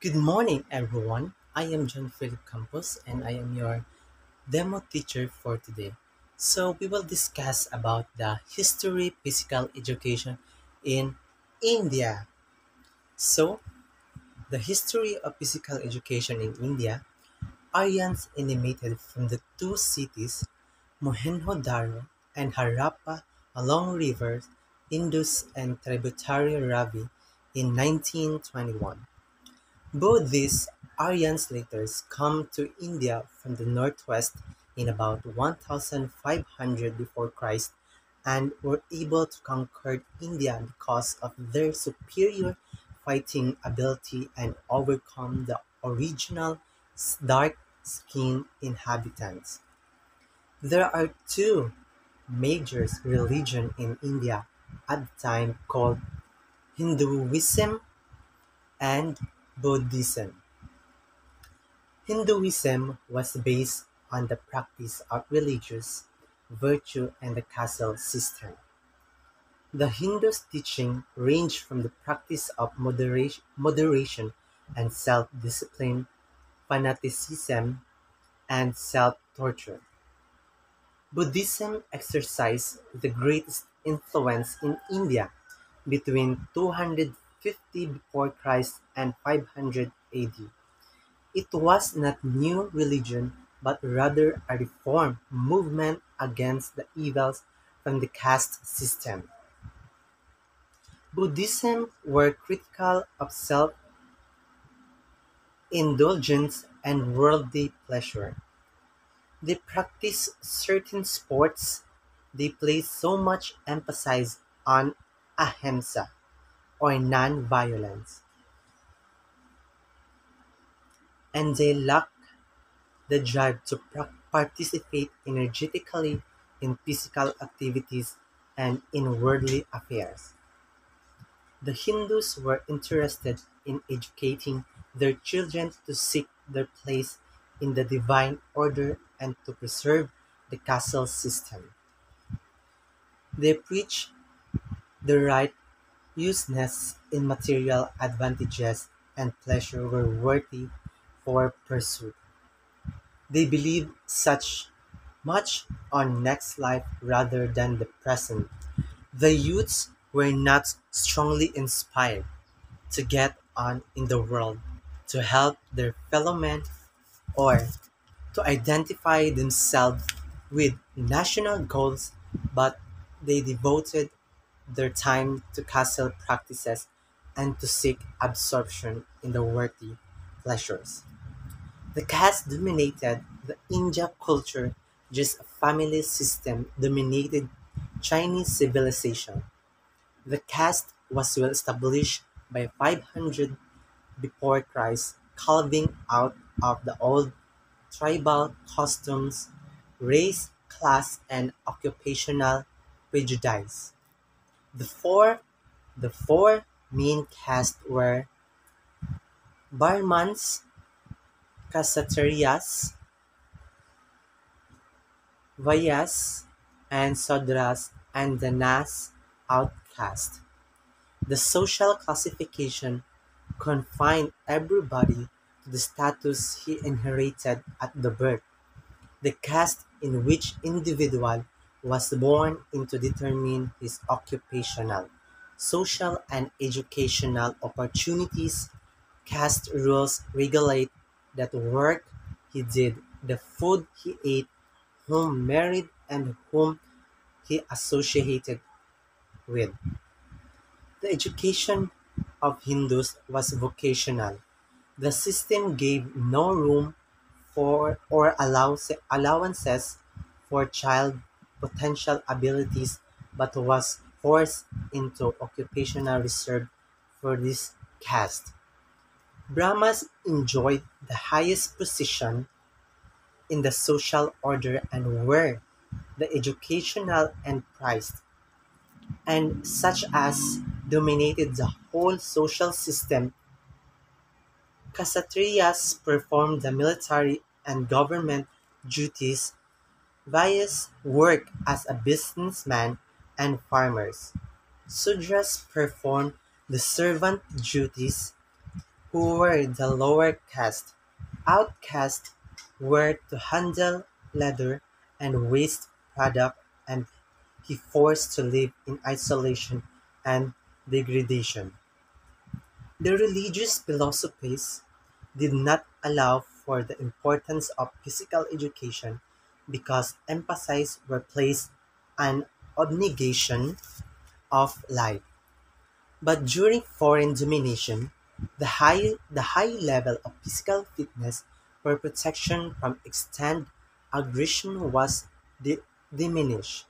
Good morning, everyone. I am John Philip Campos and I am your demo teacher for today. So, we will discuss about the history physical education in India. So, the history of physical education in India, Aryans intimated from the two cities, Mohenjo-daro and Harappa along rivers Indus and tributary Ravi in 1921. Both these Aryan-slaters come to India from the northwest in about one thousand five hundred before Christ and were able to conquer India because of their superior fighting ability and overcome the original dark-skinned inhabitants. There are two major religions in India at the time called Hinduism and Buddhism. Hinduism was based on the practice of religious virtue and the caste system. The Hindus' teaching ranged from the practice of moderation moderation and self-discipline, fanaticism, and self-torture. Buddhism exercised the greatest influence in India between two hundred fifty before Christ and five hundred AD. It was not new religion but rather a reform movement against the evils from the caste system. Buddhism were critical of self-indulgence and worldly pleasure. They practice certain sports; they place so much emphasis on ahimsa, or non-violence, and they lack the drive to participate energetically in physical activities and in worldly affairs. The Hindus were interested in educating their children to seek their place in the divine order and to preserve the caste system. They preached the righteousness in material advantages and pleasure were worthy for pursuit. They believed such much on next life rather than the present. The youths were not strongly inspired to get on in the world, to help their fellow men, or to identify themselves with national goals, but they devoted their time to castle practices and to seek absorption in the worthy pleasures. The caste dominated the India culture just as family system dominated Chinese civilization. The caste was well established by five hundred before Christ, carving out of the old tribal customs, race, class, and occupational prejudice. The four the four main castes were Brahmans, Kshatriyas, Vaisyas, and Sudras and the Nas outcast. The social classification confined everybody to the status he inherited at the birth. The caste in which individual was born into determine his occupational, social and educational opportunities. Caste rules regulate that work he did, the food he ate, whom married and whom he associated with. The education of Hindus was vocational; the system gave no room for or allowances for child potential abilities but was forced into occupational reserve for this caste. Brahmas enjoyed the highest position in the social order and were the educational and prized, and such as dominated the whole social system. Kshatriyas performed the military and government duties, Vaishyas worked as a businessman and farmers, Sudras performed the servant duties, who were the lower caste. Outcasts were to handle leather and waste product and he forced to live in isolation and degradation. The religious philosophies did not allow for the importance of physical education because emphasis were placed on abnegation of life. But during foreign domination, the high, the high level of physical fitness for protection from extended aggression was di- diminished.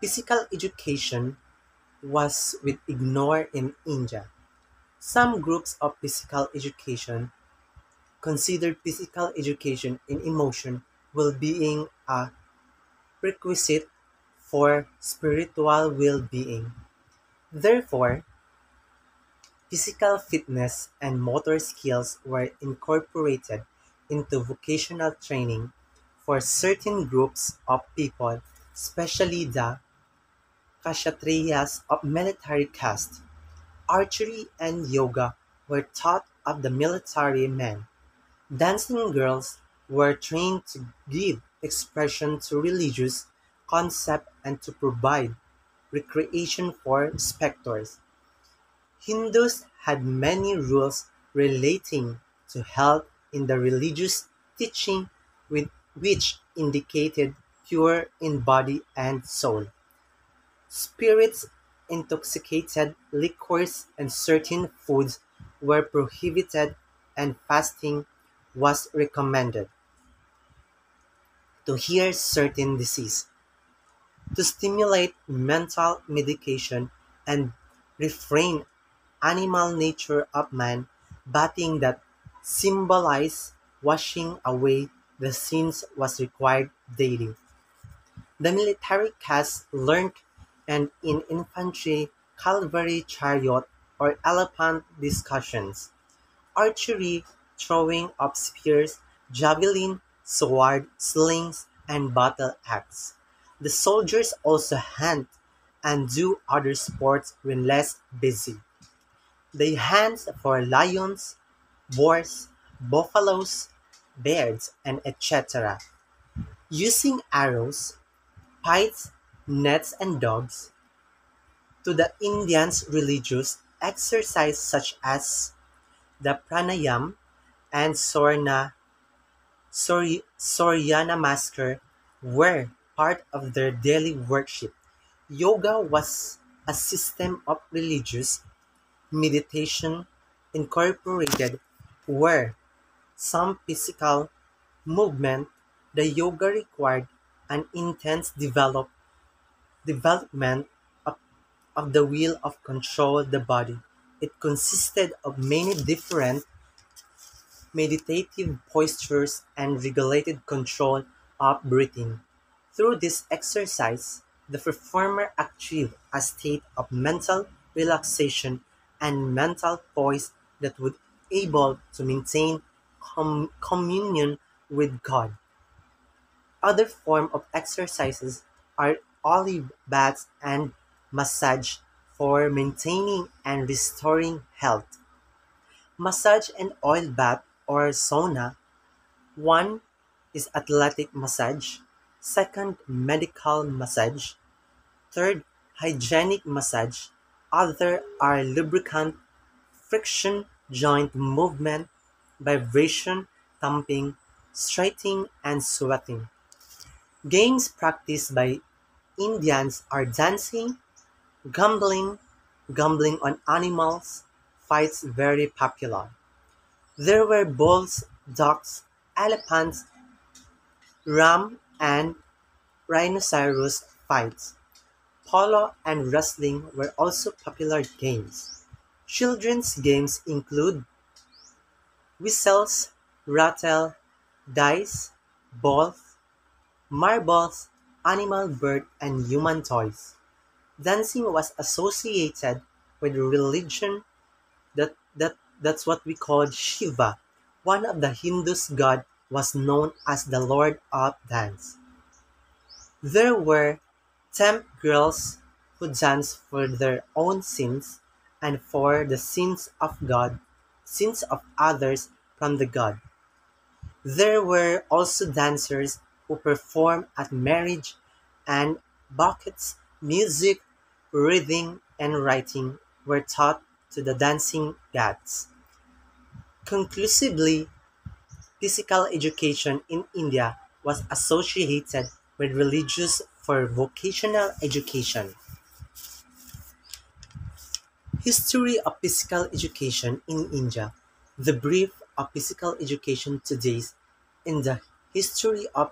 Physical education was with ignored in India. Some groups of physical education considered physical education in emotion well-being a prerequisite for spiritual well-being. Therefore, physical fitness and motor skills were incorporated into vocational training for certain groups of people, especially the Kshatriyas of military caste. Archery and yoga were taught of the military men. Dancing girls were trained to give expression to religious concepts and to provide recreation for spectators. Hindus had many rules relating to health in the religious teaching with which indicated pure in body and soul. Spirits, intoxicated liquors and certain foods were prohibited and fasting was recommended to hear certain disease, to stimulate mental medication and refrain animal nature of man, bathing that symbolized washing away the sins was required daily. The military caste learned and in infantry, cavalry, chariot, or elephant discussions, archery, throwing of spears, javelin, sword, slings, and battle axe. The soldiers also hunt and do other sports when less busy. They hunt for lions, boars, buffaloes, bears, and etc. Using arrows, pikes, nets, and dogs, to the Indians religious exercise such as the pranayam and Sorna Sor- Soryanamaskar were part of their daily worship. Yoga was a system of religious meditation incorporated where some physical movement, the yoga required an intense develop, development of, of the will of control the body. It consisted of many different meditative postures and regulated control of breathing. Through this exercise, the performer achieved a state of mental relaxation and mental poise that would able to maintain com- communion with God. Other forms of exercises are olive baths and massage for maintaining and restoring health. Massage and oil bath or sauna one is athletic massage, second medical massage, third hygienic massage, other are lubricant, friction, joint movement, vibration, thumping, stretching, and sweating. Games practiced by Indians are dancing, gambling, gambling on animals, fights very popular. There were bulls, ducks, elephants, ram and rhinoceros fights. Polo and wrestling were also popular games. Children's games include whistles, rattle, dice, balls, marbles, animal, bird, and human toys. Dancing was associated with religion that, that that's what we called Shiva. One of the Hindus god was known as the Lord of Dance. There were temp girls who danced for their own sins and for the sins of God. sins of others from the god. There were also dancers who performed at marriage and buckets, music, reading, and writing were taught to the dancing gods. Conclusively, physical education in India was associated with religious for vocational education. History of physical education in India The brief of physical education today in the history of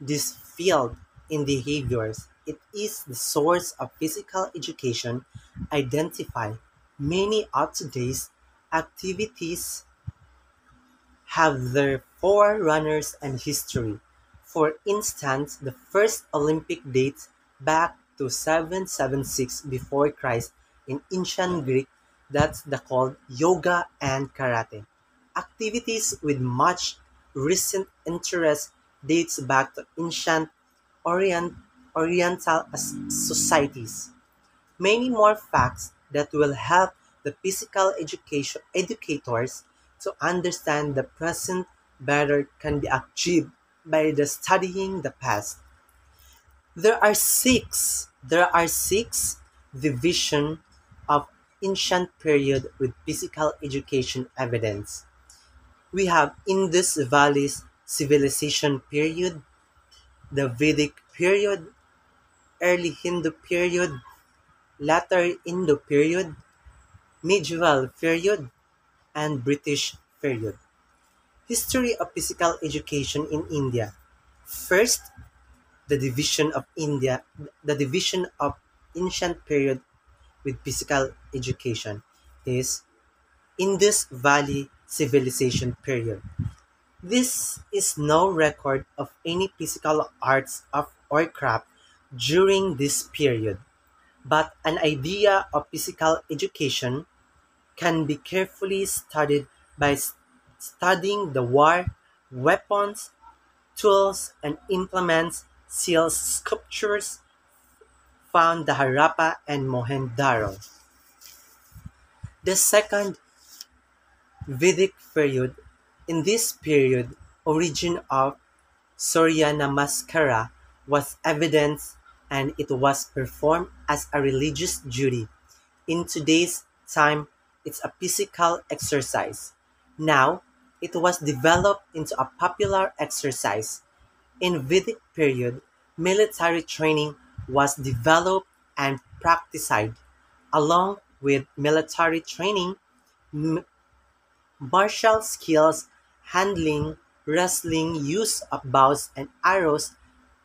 this field in behaviors. It is the source of physical education. Identify many of today's activities have their forerunners and history. For instance, the first Olympic dates back to 776 before Christ in ancient Greek that's the called yoga and karate. Activities with much recent interest dates back to ancient Orient, Oriental societies. Many more facts that will help the physical education educators to understand the present better can be achieved by the studying the past. There are six there are six division of ancient period with physical education evidence. We have Indus Valley Civilization period, the Vedic period, early Hindu period, later Indo period, medieval period, and British period. History of physical education in India. First, the division of India, the division of ancient period with physical education is Indus Valley Civilization period. This is no record of any physical arts of or craft during this period, but an idea of physical education can be carefully studied by studying the war, weapons, tools, and implements, seals, sculptures found the Harappa and Mohenjo-daro. The second Vedic period. In this period, origin of Surya Namaskara was evident and it was performed as a religious duty. In today's time, it's a physical exercise. Now, it was developed into a popular exercise. In Vedic period, military training was developed and practiced. Along with military training, martial skills, handling, wrestling, use of bows and arrows,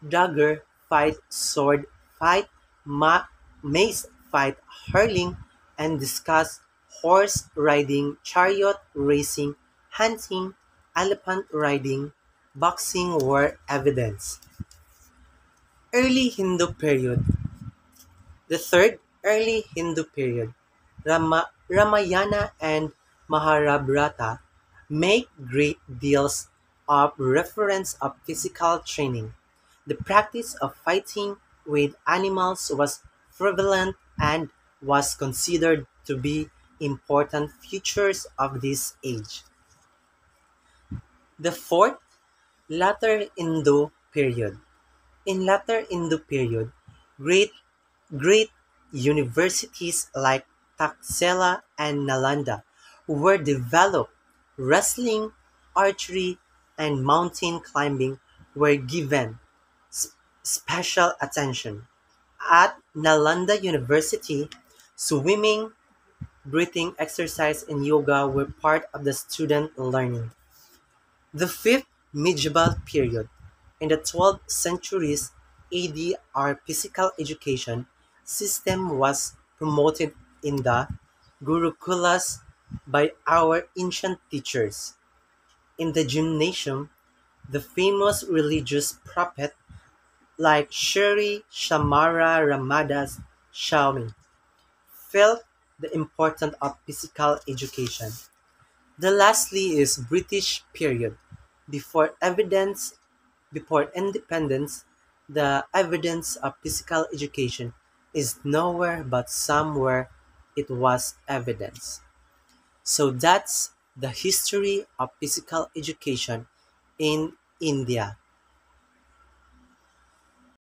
dagger fight, sword fight, ma- mace fight, hurling, and discus horse riding, chariot racing, hunting, elephant riding, boxing were evidence. Early Hindu period. The third early Hindu period, Rama- Ramayana and Mahabharata, make great deals of reference of physical training. The practice of fighting with animals was prevalent and was considered to be important features of this age. The fourth, later Indo period. In later Indo period, great great universities like Taxila and Nalanda were developed. Wrestling, archery, and mountain climbing were given special attention. At Nalanda University, swimming, breathing exercise, and yoga were part of the student learning. The fifth medieval period. In the twelfth centuries AD our physical education system was promoted in the Gurukulas by our ancient teachers. In the gymnasium, the famous religious prophet like Sri Shamara Ramadas Swami felt the importance of physical education. The lastly is British period. Before evidence before independence, the evidence of physical education is nowhere but somewhere it was evidence. So that's The history of physical education in India